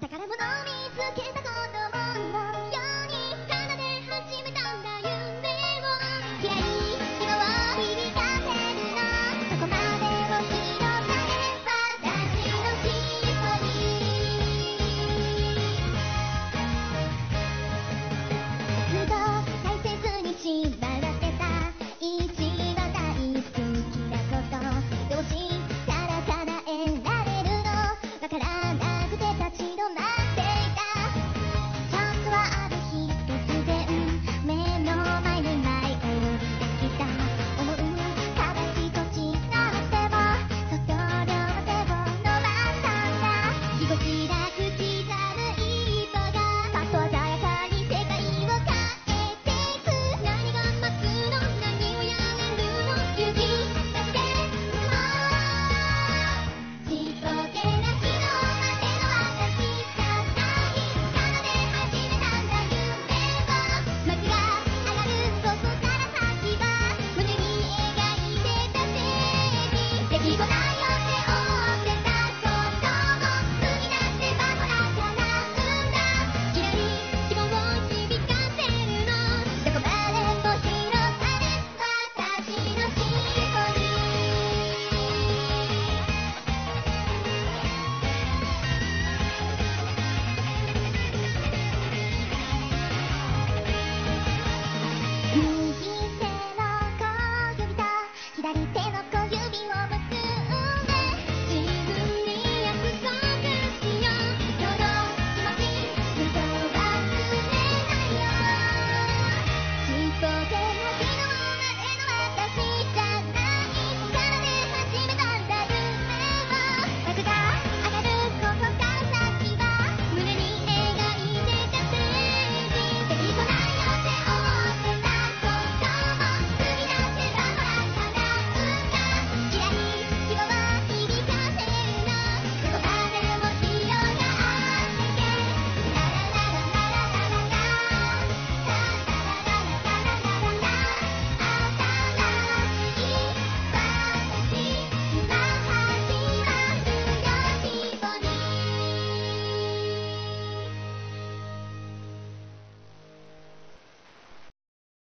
宝物を見つけたことも